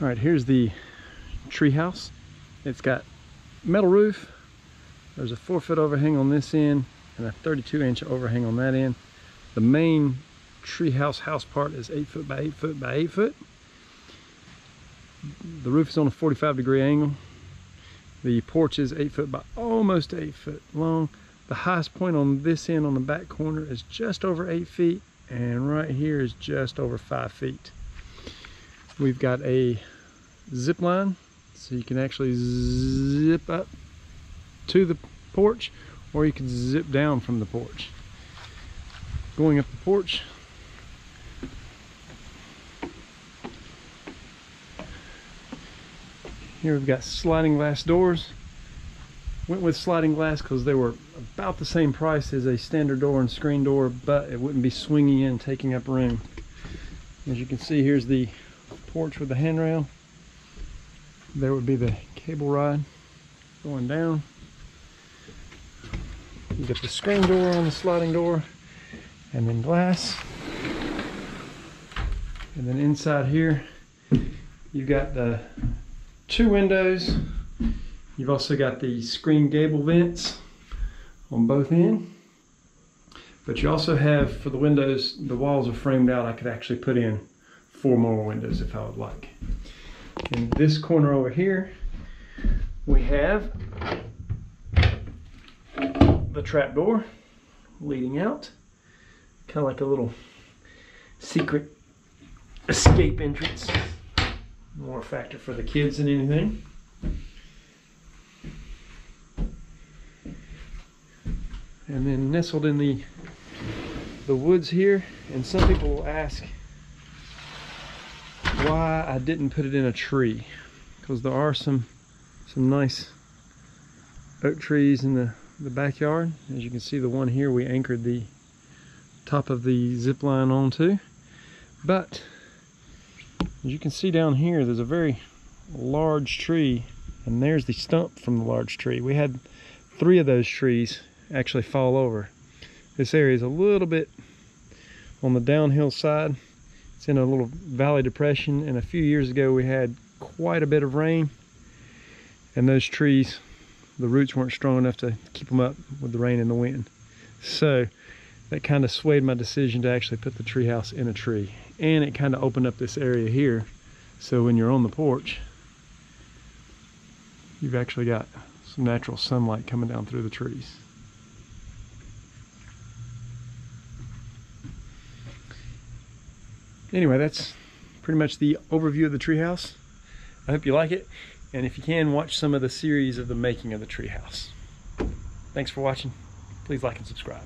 All right, here's the treehouse. It's got metal roof. There's a four foot overhang on this end and a 32 inch overhang on that end. The main treehouse house part is eight foot by eight foot by eight foot. The roof is on a 45 degree angle. The porch is eight foot by almost eight foot long. The highest point on this end on the back corner is just over eight feet and right here is just over five feet. We've got a zip line so you can actually zip up to the porch or you can zip down from the porch. Going up the porch, here we've got sliding glass doors. Went with sliding glass because they were about the same price as a standard door and screen door, but it wouldn't be swinging in, taking up room. As you can see, here's the porch with the handrail. There would be the cable ride going down. You get the screen door on the sliding door and then glass. And then inside here, you've got the two windows. You've also got the screen gable vents on both ends. But you also have, for the windows, the walls are framed out. I could actually put in four more windows if I would like. In this corner over here, we have the trap door leading out. Kind of like a little secret escape entrance. More factor for the kids than anything. And then nestled in the the woods here, and some people will ask why I didn't put it in a tree because there are some some nice oak trees in the the backyard. As you can see the one here we anchored the top of the zip line onto but as you can see down here there's a very large tree and there's the stump from the large tree. We had three of those trees actually fall over. This area is a little bit on the downhill side it's in a little valley depression and a few years ago we had quite a bit of rain and those trees, the roots weren't strong enough to keep them up with the rain and the wind. So that kind of swayed my decision to actually put the treehouse in a tree. And it kind of opened up this area here. So when you're on the porch, you've actually got some natural sunlight coming down through the trees. Anyway, that's pretty much the overview of the treehouse. I hope you like it. And if you can, watch some of the series of the making of the treehouse. Thanks for watching. Please like and subscribe.